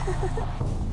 Ha ha ha.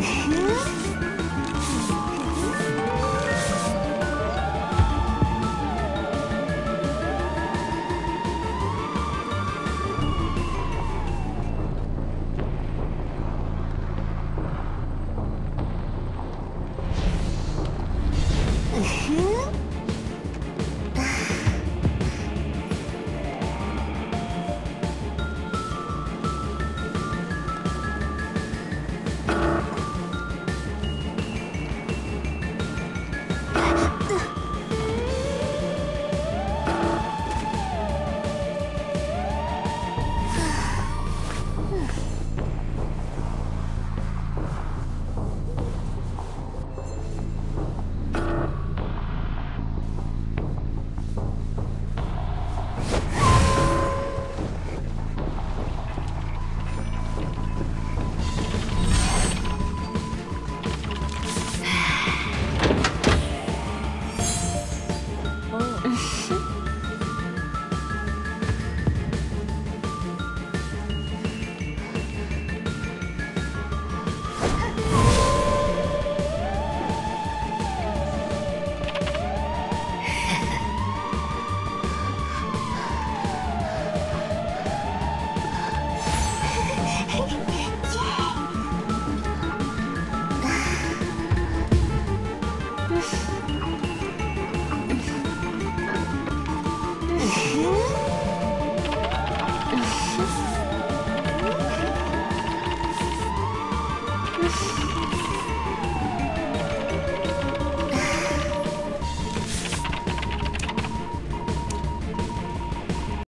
Mm-hmm. Peace.